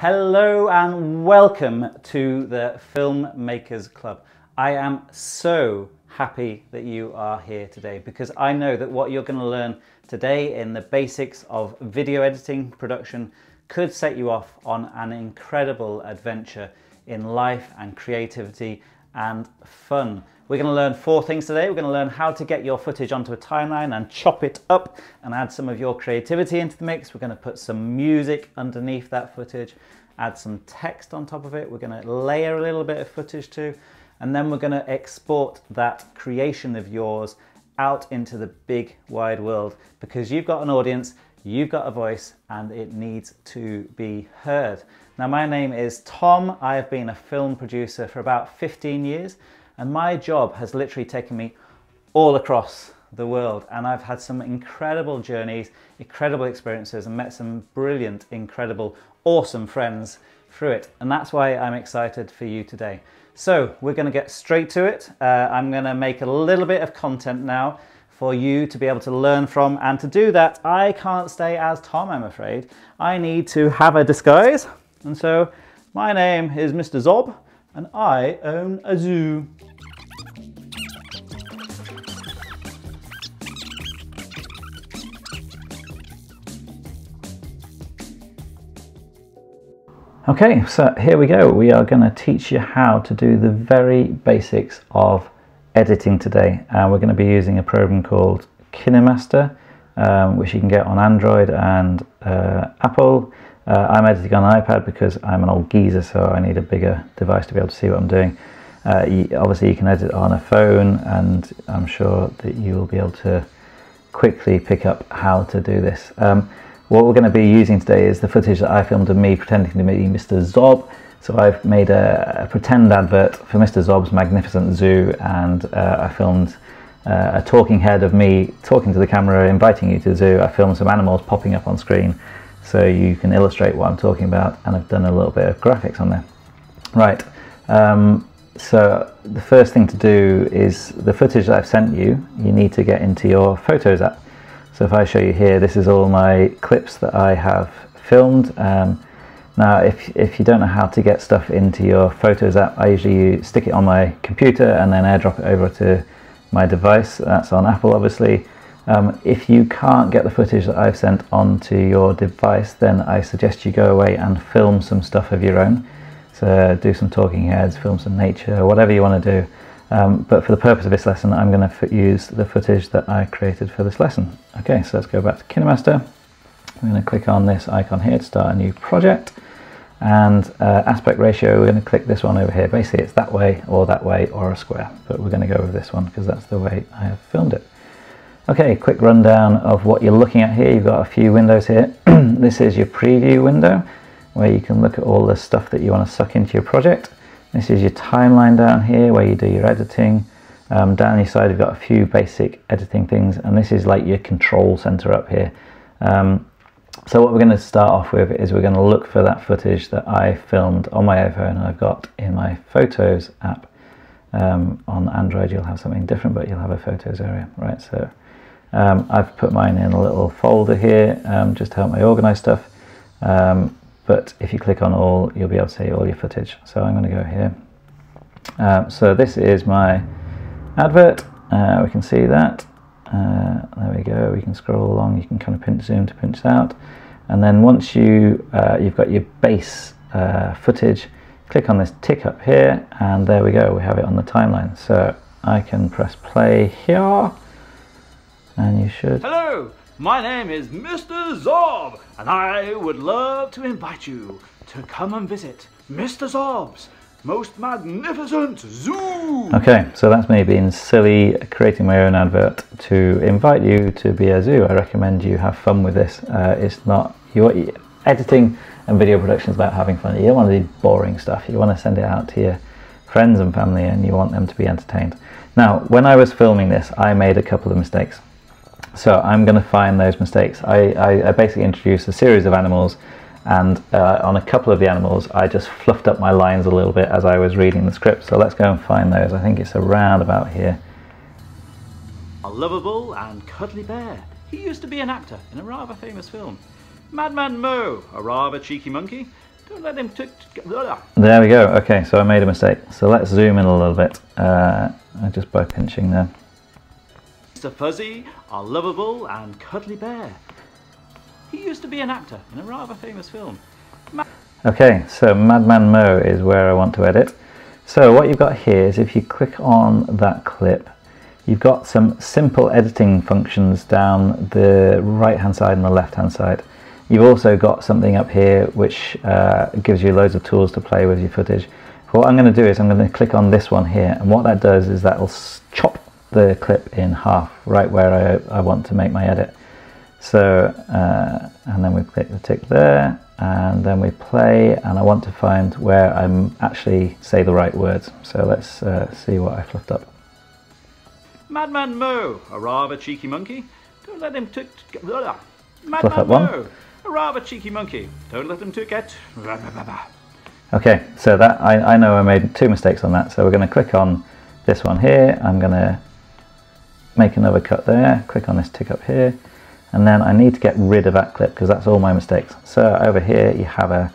Hello and welcome to the Filmmakers Club. I am so happy that you are here today because I know that what you're going to learn today in the basics of video editing production could set you off on an incredible adventure in life and creativity and fun. We're going to learn four things today. We're going to learn how to get your footage onto a timeline and chop it up and add some of your creativity into the mix. We're going to put some music underneath that footage, add some text on top of it. We're going to layer a little bit of footage too. And then we're going to export that creation of yours out into the big wide world because you've got an audience, you've got a voice, and it needs to be heard. Now, my name is Tom. I have been a film producer for about 15 years. And my job has literally taken me all across the world. And I've had some incredible journeys, incredible experiences, and met some brilliant, incredible, awesome friends through it. And that's why I'm excited for you today. So we're going to get straight to it. Uh, I'm going to make a little bit of content now for you to be able to learn from. And to do that, I can't stay as Tom, I'm afraid. I need to have a disguise. And so my name is Mr. Zob, and I own a zoo. Okay, so here we go. We are going to teach you how to do the very basics of editing today. Uh, we're going to be using a program called KineMaster, um, which you can get on Android and uh, Apple. Uh, I'm editing on an iPad because I'm an old geezer, so I need a bigger device to be able to see what I'm doing. Uh, you, obviously, you can edit on a phone, and I'm sure that you will be able to quickly pick up how to do this. Um, what we're going to be using today is the footage that I filmed of me pretending to be Mr. Zob. So I've made a, a pretend advert for Mr. Zob's Magnificent Zoo and uh, I filmed uh, a talking head of me talking to the camera, inviting you to the zoo. I filmed some animals popping up on screen so you can illustrate what I'm talking about and I've done a little bit of graphics on there. Right, um, so the first thing to do is the footage that I've sent you, you need to get into your Photos app. So if I show you here, this is all my clips that I have filmed. Um, now, if, if you don't know how to get stuff into your Photos app, I usually stick it on my computer and then airdrop it over to my device. That's on Apple, obviously. Um, if you can't get the footage that I've sent onto your device, then I suggest you go away and film some stuff of your own. So do some talking heads, film some nature, whatever you want to do. Um, but for the purpose of this lesson, I'm going to use the footage that I created for this lesson. Okay, so let's go back to KineMaster. I'm going to click on this icon here to start a new project. And uh, aspect ratio, we're going to click this one over here. Basically, it's that way or that way or a square. But we're going to go with this one because that's the way I have filmed it. Okay, quick rundown of what you're looking at here. You've got a few windows here. this is your preview window where you can look at all the stuff that you want to suck into your project. This is your timeline down here where you do your editing. Um, down your side you've got a few basic editing things and this is like your control center up here. Um, so what we're going to start off with is we're going to look for that footage that I filmed on my iPhone and I've got in my Photos app. Um, on Android you'll have something different but you'll have a Photos area, right? So um, I've put mine in a little folder here um, just to help me organize stuff. Um, but if you click on all, you'll be able to see all your footage. So I'm going to go here. Um, so this is my advert. Uh, we can see that. Uh, there we go. We can scroll along. You can kind of pinch zoom to pinch out. And then once you, uh, you've got your base uh, footage, click on this tick up here, and there we go. We have it on the timeline. So I can press play here, and you should. Hello, my name is Mr. Zob, and I would love to invite you to come and visit Mr. Zob's most magnificent zoo. Okay, so that's me being silly, creating my own advert to invite you to be a zoo. I recommend you have fun with this. Uh, it's not you editing and video production is about having fun. You don't want to do boring stuff. You want to send it out to your friends and family, and you want them to be entertained. Now, when I was filming this, I made a couple of mistakes. So I'm going to find those mistakes. I, I, I basically introduced a series of animals and uh, on a couple of the animals I just fluffed up my lines a little bit as I was reading the script. So let's go and find those. I think it's around about here. A lovable and cuddly bear. He used to be an actor in a rather famous film. Madman Mo, a rather cheeky monkey. Don't let him tick. There we go. Okay, so I made a mistake. So let's zoom in a little bit, uh, just by pinching there. Mr. Fuzzy, our lovable and cuddly bear. He used to be an actor in a rather famous film. Okay, so Madman Mo is where I want to edit. So what you've got here is if you click on that clip, you've got some simple editing functions down the right hand side and the left hand side. You've also got something up here which uh, gives you loads of tools to play with your footage. What I'm going to do is I'm going to click on this one here and what that does is that will chop the clip in half right where I, I want to make my edit. So, uh, and then we click the tick there and then we play and I want to find where I'm actually say the right words. So let's uh, see what I fluffed up. Madman Mo, a rather cheeky monkey. Don't let him tick. Madman up one. Rather cheeky monkey. Don't let them tick it. Blah, blah, blah, blah. Okay, so that I, I know I made two mistakes on that. So we're going to click on this one here. I'm going to make another cut there. Click on this tick up here. And then I need to get rid of that clip because that's all my mistakes. So over here you have a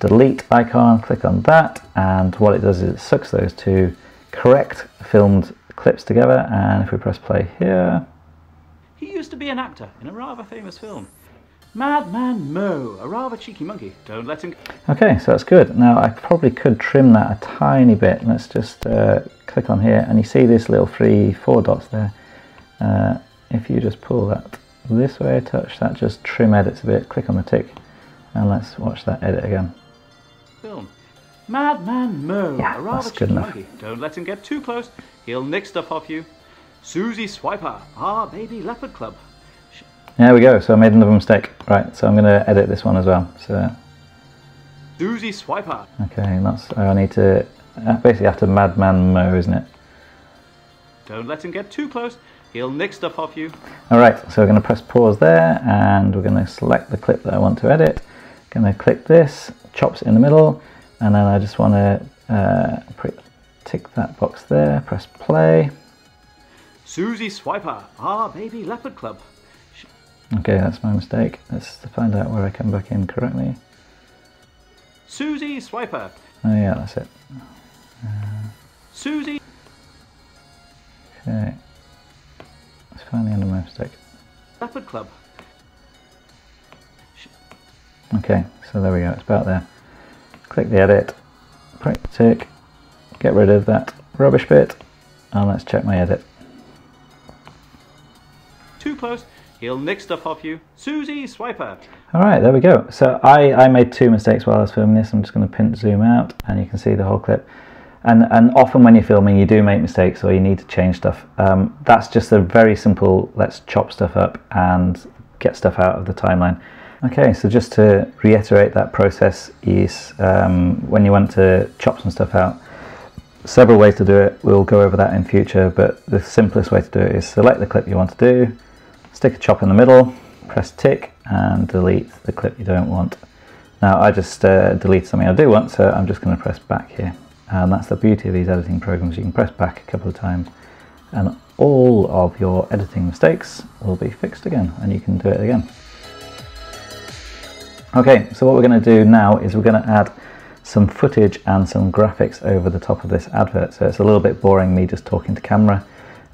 delete icon. Click on that. And what it does is it sucks those two correct filmed clips together. And if we press play here, He used to be an actor in a rather famous film. Madman Mo, a rather cheeky monkey. Don't let him. Okay, so that's good. Now I probably could trim that a tiny bit. Let's just uh, click on here and you see this little three, four dots there. Uh, if you just pull that this way a touch, that just trim edits a bit. Click on the tick and let's watch that edit again. film. Madman Mo, Yeah, a rather cheeky enough. monkey. Don't let him get too close. He'll nick stuff off you. Susie Swiper, our baby leopard club. There we go. So I made another mistake. Right, so I'm going to edit this one as well. So Susie Swiper, okay, that's I need to uh, basically after Madman Mo, isn't it? don't let him get too close. He'll nick stuff off you. All right, so we're going to press pause there and we're going to select the clip that I want to edit. Going to click this, chops in the middle, and then I just want to uh, tick that box there, press play. Susie Swiper, our baby leopard club. Okay, that's my mistake. Let's find out where I come back in correctly. Susie Swiper, Oh yeah, that's it. Susie. Okay. Let's find the end of my mistake. Leopard Club. Okay, so there we go, it's about there. Click the edit, tick, get rid of that rubbish bit, and let's check my edit. Too close. He'll nick stuff off you. Susie Swiper. All right, there we go. So I, I made two mistakes while I was filming this. I'm just going to pinch zoom out and you can see the whole clip. And, and often when you're filming, you do make mistakes or you need to change stuff. Um, that's just a very simple, let's chop stuff up and get stuff out of the timeline. Okay, so just to reiterate that process is um, when you want to chop some stuff out, several ways to do it. We'll go over that in future, but the simplest way to do it is select the clip you want to do, stick a chop in the middle, press tick, and delete the clip you don't want. Now I just uh, delete something I do want, so I'm just going to press back here. And that's the beauty of these editing programs. You can press back a couple of times, and all of your editing mistakes will be fixed again, and you can do it again. Okay, so what we're going to do now is we're going to add some footage and some graphics over the top of this advert. So it's a little bit boring me just talking to camera.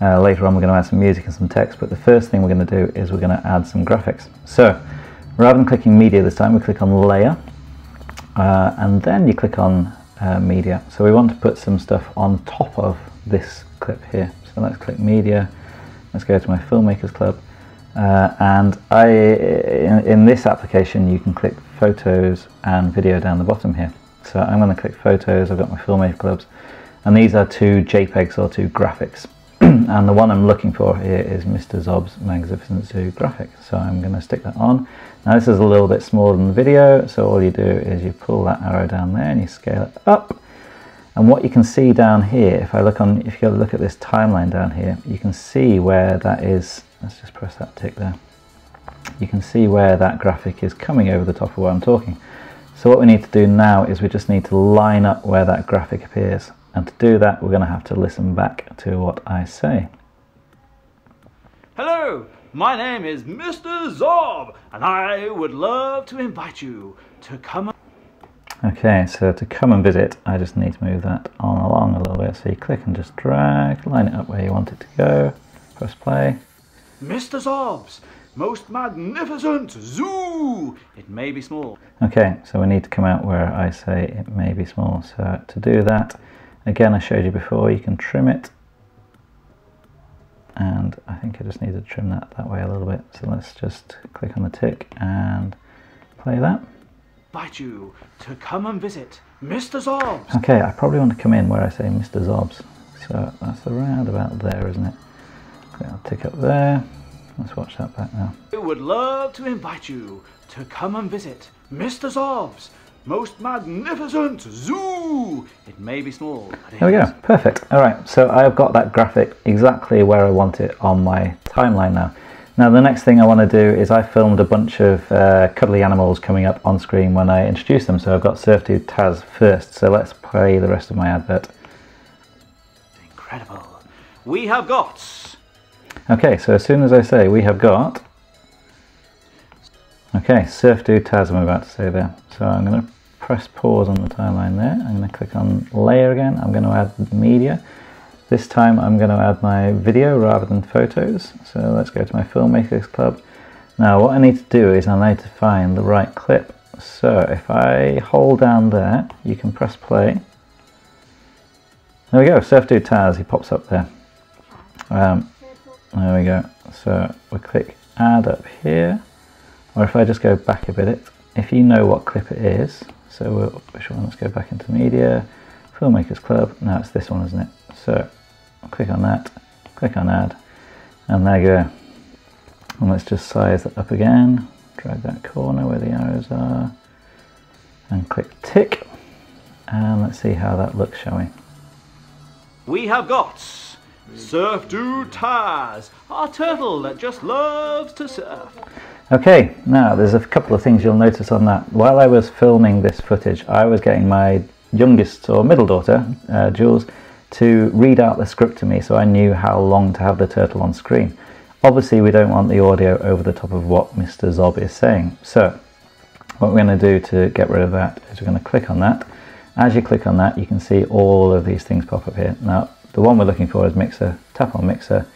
Uh, later on we're going to add some music and some text, but the first thing we're going to do is we're going to add some graphics. So rather than clicking media this time, we click on layer uh, and then you click on uh, media. So we want to put some stuff on top of this clip here. So let's click media. Let's go to my filmmakers club. Uh, and I, in, in this application, you can click photos and video down the bottom here. So I'm going to click photos. I've got my filmmaker clubs, and these are two JPEGs or two graphics. and the one I'm looking for here is Mr. Zob's Magnificent Zoo graphic. So I'm going to stick that on. Now this is a little bit smaller than the video, so all you do is you pull that arrow down there and you scale it up. And what you can see down here, if I look on, if you look at this timeline down here, you can see where that is. Let's just press that tick there. You can see where that graphic is coming over the top of what I'm talking. So what we need to do now is we just need to line up where that graphic appears. And to do that, we're going to have to listen back to what I say. Hello, my name is Mr. Zob, and I would love to invite you to come. Okay, so to come and visit, I just need to move that on along a little bit. So you click and just drag, line it up where you want it to go, press play. Mr. Zobs, most magnificent zoo! It may be small. Okay, so we need to come out where I say it may be small. So to do that, again, I showed you before, you can trim it. And I think I just need to trim that that way a little bit. So let's just click on the tick and play that. Invite you to come and visit Mr. Zobs. Okay, I probably want to come in where I say Mr. Zobs. So that's around about there, isn't it? Okay, I'll tick up there. Let's watch that back now. We would love to invite you to come and visit Mr. Zobs, most magnificent zoo. It may be small. but it There we go, perfect. All right, so I've got that graphic exactly where I want it on my timeline now. Now the next thing I want to do is I filmed a bunch of uh, cuddly animals coming up on screen when I introduce them. So I've got Surf Dude Taz first. So let's play the rest of my advert. Incredible. We have got Okay, so as soon as I say we have got, okay, Surf Dude Taz I'm about to say there. So I'm going to press pause on the timeline there. I'm going to click on layer again. I'm going to add media. This time I'm going to add my video rather than photos. So let's go to my Filmmakers Club. Now what I need to do is I need to find the right clip. So if I hold down there, you can press play. There we go, Surf Dude Taz, he pops up there. Um, there we go. So we click add up here, or if I just go back a bit, if you know what clip it is, so we'll, which one? Let's go back into media, Filmmakers Club. Now it's this one, isn't it? So I'll click on that, click on add, and there you go. And let's just size that up again, drag that corner where the arrows are, and click tick, and let's see how that looks, shall we? we have got Surf Dude Taz, our turtle that just loves to surf. Okay, now there's a couple of things you'll notice on that. While I was filming this footage, I was getting my youngest or middle daughter, uh, Jules, to read out the script to me so I knew how long to have the turtle on screen. Obviously, we don't want the audio over the top of what Mr. Zob is saying. So, what we're going to do to get rid of that is we're going to click on that. As you click on that, you can see all of these things pop up here. Now, the one we're looking for is mixer. Tap on mixer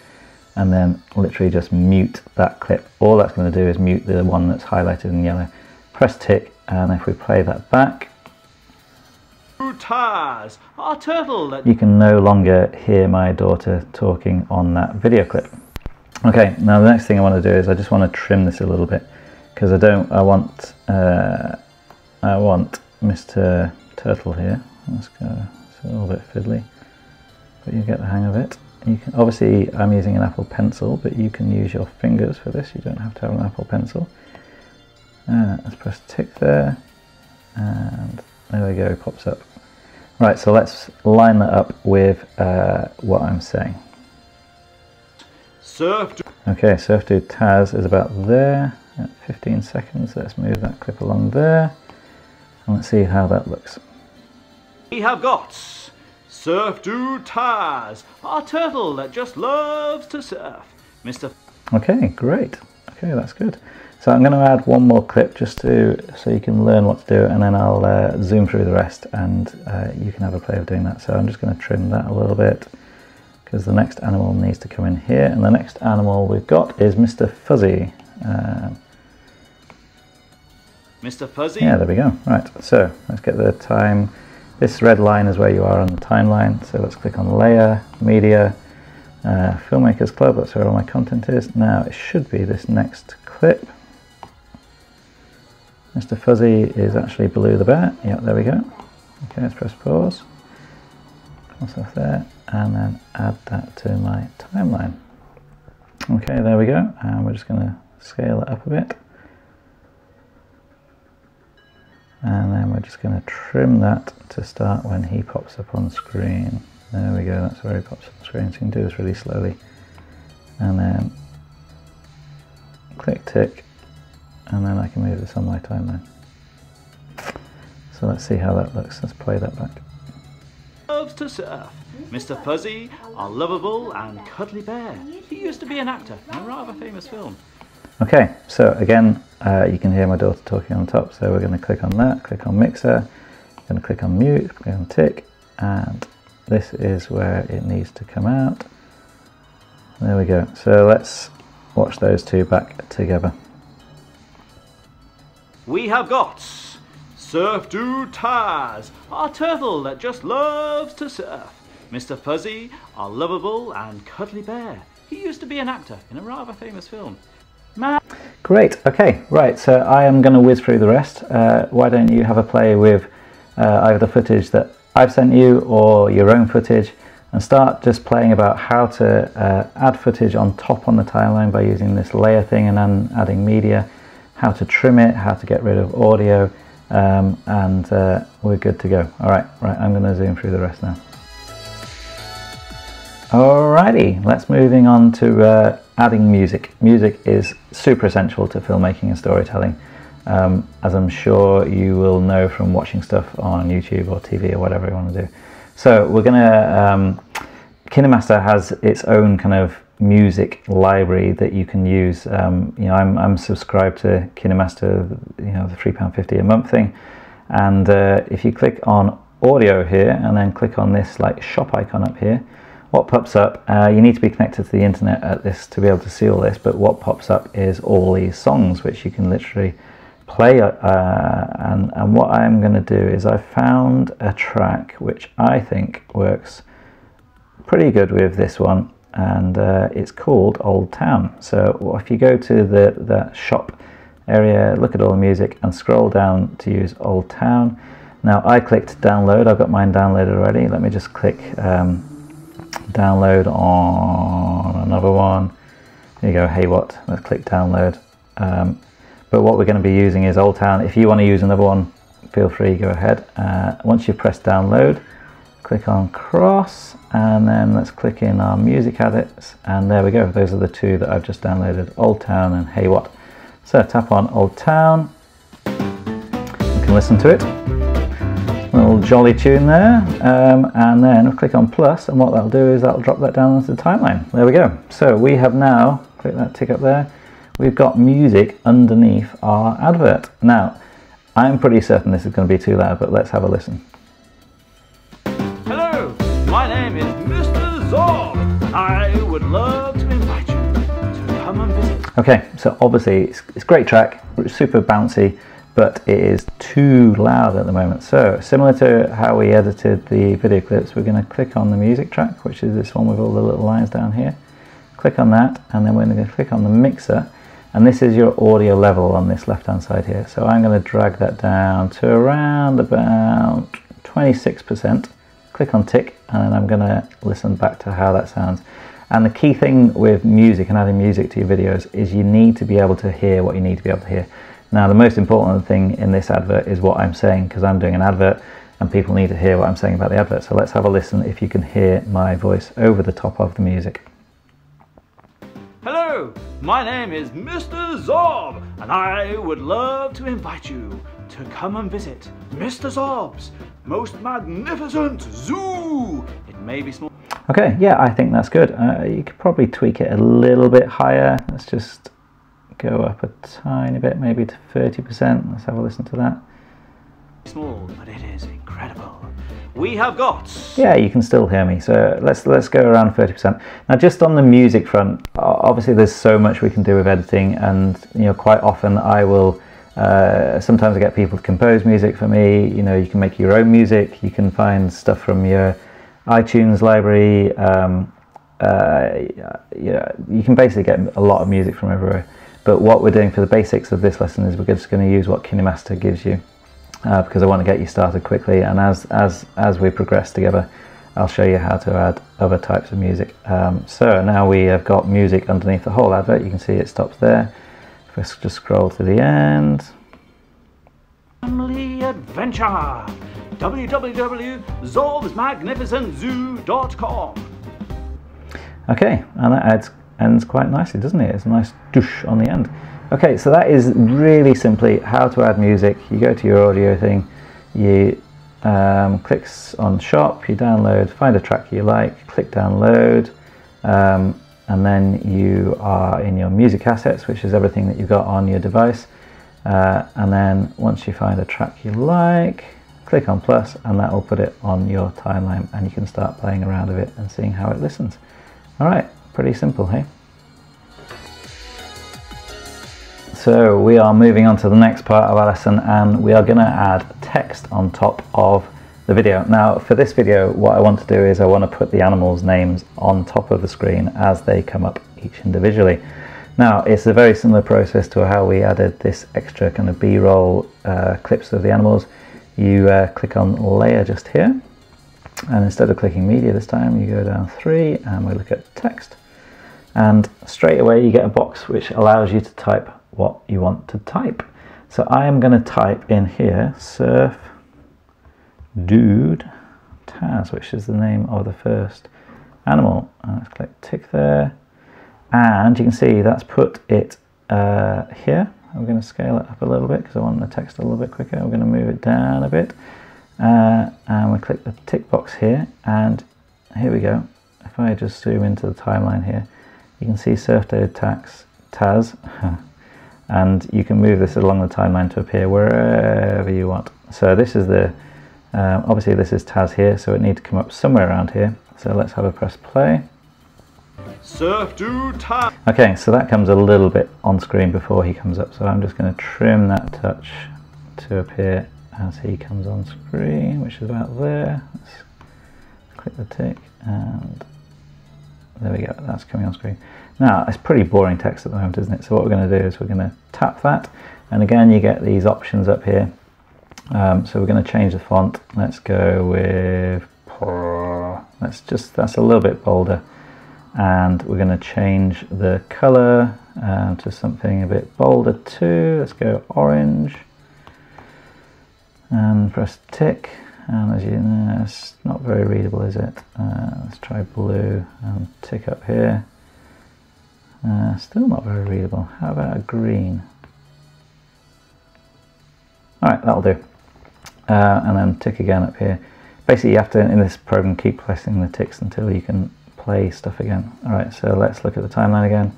and then literally just mute that clip. All that's going to do is mute the one that's highlighted in yellow. Press tick and if we play that back, Taz, our turtle that you can no longer hear my daughter talking on that video clip. Okay, now the next thing I want to do is I just want to trim this a little bit because I don't, I want, uh, I want Mr. Turtle here. Let's go, it's a little bit fiddly, but you get the hang of it. You can, obviously I'm using an Apple Pencil, but you can use your fingers for this. You don't have to have an Apple Pencil. Uh, let's press tick there, and there we go, it pops up. Right, so let's line that up with uh, what I'm saying. Surf Okay, Surf Dude Taz is about there at 15 seconds. Let's move that clip along there, and let's see how that looks. We have got Surf Dude Taz, our turtle that just loves to surf. Mr. Okay, great. Okay, that's good. So I'm going to add one more clip just to so you can learn what to do, and then I'll uh, zoom through the rest, and uh, you can have a play of doing that. So I'm just going to trim that a little bit because the next animal needs to come in here, and the next animal we've got is Mr. Fuzzy. Um, Mr. Fuzzy. yeah, there we go. Right, so let's get the time. This red line is where you are on the timeline. So let's click on Layer, Media, uh, Filmmakers Club. That's where all my content is. Now it should be this next clip. Mr. Fuzzy is actually below the bear. Yep, there we go. Okay, let's press pause. Cross off there, and then add that to my timeline. Okay, there we go. And we're just going to scale it up a bit. And then we're just going to trim that to start when he pops up on screen. There we go, that's where he pops up on screen. So you can do this really slowly. And then click tick, and then I can move this on my timeline. So let's see how that looks. Let's play that back. loves to surf. Mr. Fuzzy, our lovable and cuddly bear. He used to be an actor in a rather famous film. Okay, so again, uh, you can hear my daughter talking on top, so we're going to click on that, click on Mixer, going to click on mute, click on tick, and this is where it needs to come out. There we go. So let's watch those two back together. We have got Surf Dude Taz, our turtle that just loves to surf. Mr. Fuzzy, our lovable and cuddly bear. He used to be an actor in a rather famous film. Great, okay, right, so I am going to whiz through the rest. Uh, why don't you have a play with uh, either the footage that I've sent you or your own footage and start just playing about how to uh, add footage on top on the timeline by using this layer thing and then adding media, how to trim it, how to get rid of audio, um, and uh, we're good to go. All right, right, I'm going to zoom through the rest now. Alrighty, let's moving on to uh, adding music. Music is super essential to filmmaking and storytelling, um, as I'm sure you will know from watching stuff on YouTube or TV or whatever you want to do. So we're gonna, um, KineMaster has its own kind of music library that you can use. Um, you know, I'm, I'm subscribed to KineMaster, you know, the £3.50 a month thing. And uh, if you click on audio here and then click on this like shop icon up here, what pops up, uh, you need to be connected to the internet at this to be able to see all this, but what pops up is all these songs which you can literally play uh, and, and what I'm going to do is I found a track which I think works pretty good with this one and uh, it's called Old Town. So if you go to the, the shop area, look at all the music and scroll down to use Old Town. Now I clicked download, I've got mine downloaded already. Let me just click um, download on another one. There you go, hey what, let's click download. Um, but what we're going to be using is Old Town. If you want to use another one, feel free, go ahead. Uh, once you've pressed download, click on cross and then let's click in our music edits and there we go. Those are the two that I've just downloaded, Old Town and Hey What. So tap on Old Town, you can listen to it little jolly tune there. Um, and then click on plus and what that'll do is that'll drop that down onto the timeline. There we go. So we have now click that tick up there we've got music underneath our advert. Now I'm pretty certain this is going to be too loud but let's have a listen. Hello my name is Mr. Zob I would love to invite you to come and visit. Okay so obviously it's, it's great track super bouncy but it is too loud at the moment. So similar to how we edited the video clips, we're going to click on the music track, which is this one with all the little lines down here. Click on that, and then we're going to click on the mixer, and this is your audio level on this left-hand side here. So I'm going to drag that down to around about 26%. Click on tick, and then I'm going to listen back to how that sounds. And the key thing with music and adding music to your videos is you need to be able to hear what you need to be able to hear. Now the most important thing in this advert is what I'm saying because I'm doing an advert and people need to hear what I'm saying about the advert. So let's have a listen if you can hear my voice over the top of the music. Hello, my name is Mr. Zob and I would love to invite you to come and visit Mr. Zob's most magnificent zoo. It may be small. Okay, yeah, I think that's good. Uh, you could probably tweak it a little bit higher. Let's just go up a tiny bit, maybe to 30%. Let's have a listen to that. Small, but it is incredible. We have got. Yeah, you can still hear me. So let's let's go around 30%. Now, just on the music front, obviously there's so much we can do with editing, and you know, quite often I will. Uh, sometimes I get people to compose music for me. You know, you can make your own music. You can find stuff from your iTunes library. Um, uh, yeah, you can basically get a lot of music from everywhere. But what we're doing for the basics of this lesson is we're just going to use what KineMaster gives you uh, because I want to get you started quickly. And as, as, as we progress together, I'll show you how to add other types of music. Um, so now we have got music underneath the whole advert. You can see it stops there. If we just scroll to the end. Family Adventure www.zobsmagnificentzoo.com Okay, and that adds ends quite nicely, doesn't it? It's a nice douche on the end. Okay, so that is really simply how to add music. You go to your audio thing, you um, click on shop, you download, find a track you like, click download, um, and then you are in your music assets, which is everything that you've got on your device. Uh, and then once you find a track you like, click on plus and that will put it on your timeline and you can start playing around with it and seeing how it listens. All right, pretty simple, hey? So we are moving on to the next part of our lesson and we are going to add text on top of the video. Now for this video what I want to do is I want to put the animals names on top of the screen as they come up each individually. Now it's a very similar process to how we added this extra kind of b-roll uh, clips of the animals. You uh, click on layer just here and instead of clicking media this time you go down three and we look at text and straight away you get a box which allows you to type what you want to type. So I am going to type in here surf dude Taz, which is the name of the first animal. And let's click tick there. And you can see that's put it uh, here. I'm going to scale it up a little bit because I want the text a little bit quicker. I'm going to move it down a bit. Uh, and we click the tick box here. And here we go. If I just zoom into the timeline here, you can see surf dude tax Taz. and you can move this along the timeline to appear wherever you want. So this is the um, obviously this is Taz here, so it needs to come up somewhere around here. So let's have a press play. Surf Dude Taz. Okay, so that comes a little bit on screen before he comes up. So I'm just going to trim that touch to appear as he comes on screen, which is about there. Let's click the tick and there we go, that's coming on screen. Now, it's pretty boring text at the moment, isn't it? So what we're going to do is we're going to tap that. And again, you get these options up here. Um, so we're going to change the font. Let's go with, let's just, that's a little bit bolder. And we're going to change the color um, to something a bit bolder too. Let's go orange. And press tick. And as you know, it's not very readable, is it? Uh, let's try blue and tick up here. Uh, still not very readable. How about a green? All right, that'll do uh, and then tick again up here. Basically you have to, in this program, keep pressing the ticks until you can play stuff again. Alright, so let's look at the timeline again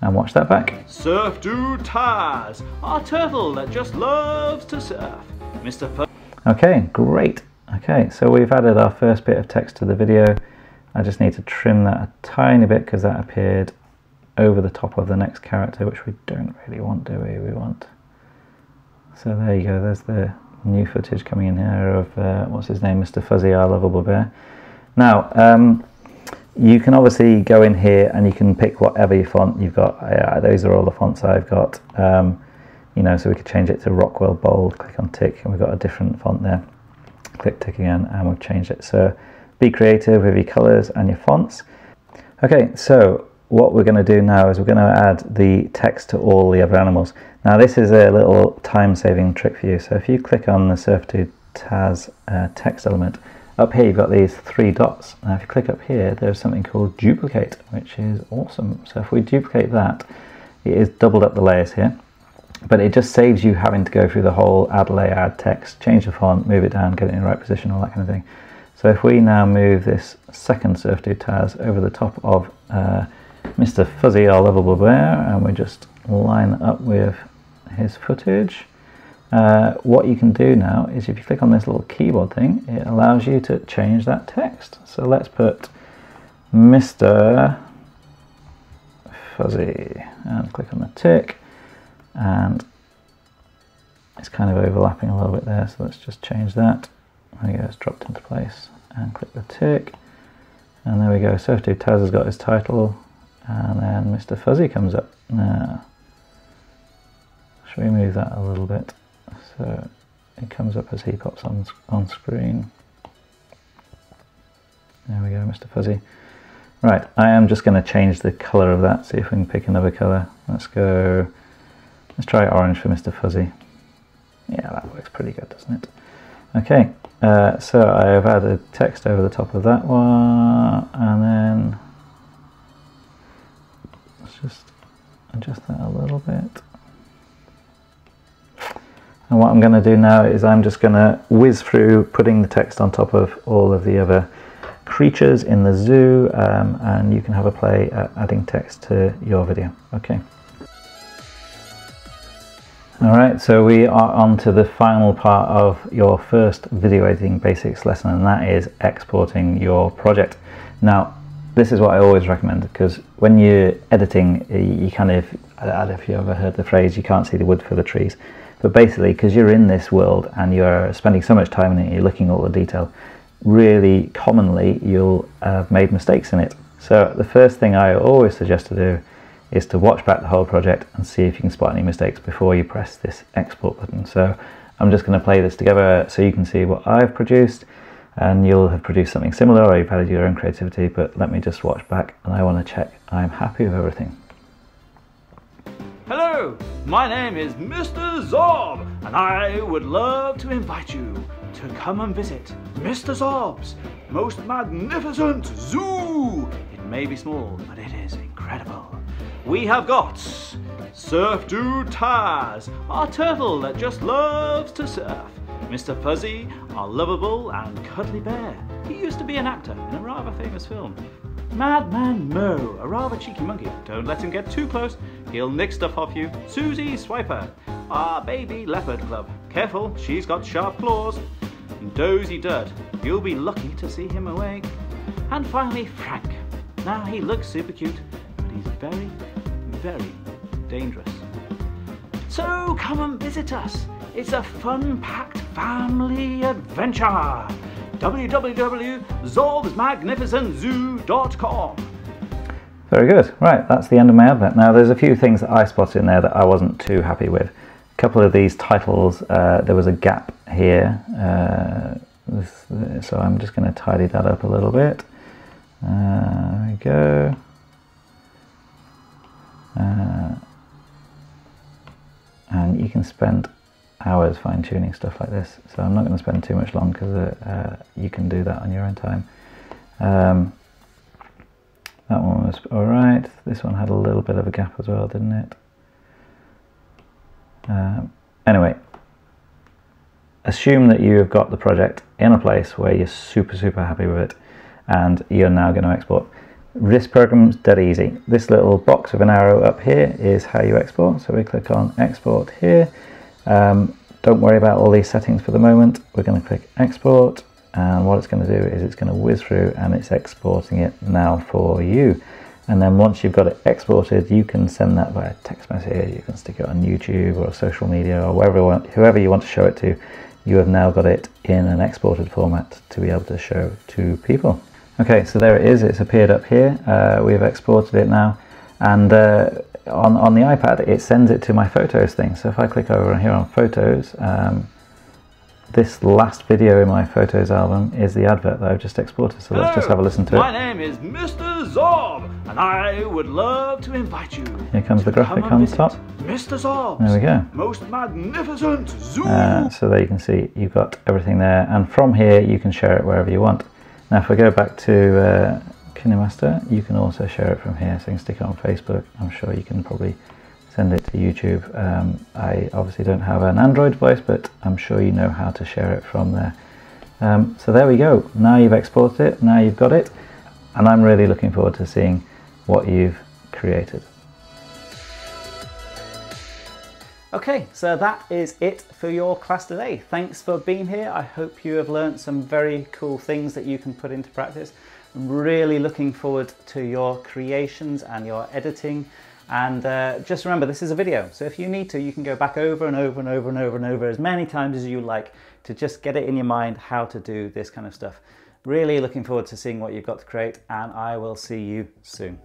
and watch that back. Surf Dude Taz, our turtle that just loves to surf. Mr. Okay, great. Okay, so we've added our first bit of text to the video. I just need to trim that a tiny bit because that appeared over the top of the next character, which we don't really want, do we? We want... So there you go, there's the new footage coming in here of uh, what's his name, Mr. Fuzzy, our lovable bear. Now, um, you can obviously go in here and you can pick whatever font you've got. Those are all the fonts I've got. Um, you know, so we could change it to Rockwell Bold, click on tick, and we've got a different font there. Click tick again, and we've changed it. So be creative with your colors and your fonts. Okay, so what we're going to do now is we're going to add the text to all the other animals. Now this is a little time-saving trick for you. So if you click on the Surf Dude Taz uh, text element, up here you've got these three dots. Now if you click up here, there's something called duplicate, which is awesome. So if we duplicate that, it is doubled up the layers here, but it just saves you having to go through the whole add add text, change the font, move it down, get it in the right position, all that kind of thing. So if we now move this second Surf Dude Taz over the top of uh, Mr. Fuzzy, our lovable bear, and we just line up with his footage. Uh, what you can do now is if you click on this little keyboard thing, it allows you to change that text. So let's put Mr. Fuzzy and click on the tick and it's kind of overlapping a little bit there so let's just change that there we go it's dropped into place and click the tick and there we go Surf Dude Taz has got his title and then Mr. Fuzzy comes up now should we move that a little bit so it comes up as he pops on, on screen. There we go, Mr. Fuzzy. Right, I am just going to change the colour of that, see if we can pick another colour. Let's go, let's try orange for Mr. Fuzzy. Yeah, that works pretty good, doesn't it? Okay, uh, so I have added text over the top of that one, and then let's just adjust that a little bit. And what I'm going to do now is I'm just going to whiz through putting the text on top of all of the other creatures in the zoo um, and you can have a play at adding text to your video. Okay. All right, so we are on to the final part of your first video editing basics lesson, and that is exporting your project. Now, this is what I always recommend because when you're editing, you kind of, I don't know if you ever heard the phrase, you can't see the wood for the trees. But basically, because you're in this world and you're spending so much time in it, you're looking at all the detail, really commonly you'll have made mistakes in it. So the first thing I always suggest to do is to watch back the whole project and see if you can spot any mistakes before you press this export button. So I'm just going to play this together so you can see what I've produced and you'll have produced something similar or you've added your own creativity but let me just watch back and I want to check I'm happy with everything. Hello, my name is Mr. Zob and I would love to invite you to come and visit Mr. Zob's most magnificent zoo. It may be small, but it is incredible. We have got Surf Dude Taz, our turtle that just loves to surf. Mr. Fuzzy, our lovable and cuddly bear. He used to be an actor in a rather famous film. Madman Mo, a rather cheeky monkey. Don't let him get too close, he'll nick stuff off you. Susie Swiper, our baby leopard club. Careful, she's got sharp claws. Dozy Dirt, you'll be lucky to see him awake. And finally, Frank. Now he looks super cute, but he's very, very dangerous. So come and visit us. It's a fun-packed family adventure. www.zobsmagnificentzoo.com Very good. Right, that's the end of my advert. Now, there's a few things that I spotted in there that I wasn't too happy with. A couple of these titles, uh, there was a gap here. Uh, so I'm just going to tidy that up a little bit. Uh, there we go. Uh, and you can spend hours fine tuning stuff like this. So I'm not going to spend too much long because uh, uh, you can do that on your own time. Um, that one was alright. This one had a little bit of a gap as well, didn't it? Um, anyway, assume that you have got the project in a place where you're super, super happy with it and you're now going to export. This program's dead easy. This little box with an arrow up here is how you export. So we click on export here um, don't worry about all these settings for the moment. We're going to click export and what it's going to do is it's going to whiz through and it's exporting it now for you. And then once you've got it exported, you can send that via text message, you can stick it on YouTube or social media or wherever whoever you want to show it to, you have now got it in an exported format to be able to show to people. Okay, so there it is, it's appeared up here. Uh, we've exported it now. And uh, on, on the iPad, it sends it to my photos thing. So if I click over here on photos, um, this last video in my photos album is the advert that I've just exported. So Hello, let's just have a listen to my it. My name is Mr. Zob, and I would love to invite you. Here comes the graphic on the top. Mr. Zob. There we go. Most magnificent zoo. Uh, so there you can see you've got everything there, and from here you can share it wherever you want. Now, if we go back to uh, KineMaster, you can also share it from here. So you can stick it on Facebook. I'm sure you can probably send it to YouTube. Um, I obviously don't have an Android device, but I'm sure you know how to share it from there. Um, so there we go. Now you've exported it. Now you've got it. And I'm really looking forward to seeing what you've created. Okay, so that is it for your class today. Thanks for being here. I hope you have learned some very cool things that you can put into practice. I'm really looking forward to your creations and your editing. And uh, just remember, this is a video. So if you need to, you can go back over and over and over and over and over as many times as you like to just get it in your mind how to do this kind of stuff. Really looking forward to seeing what you've got to create and I will see you soon.